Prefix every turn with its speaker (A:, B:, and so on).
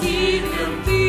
A: deep, deep.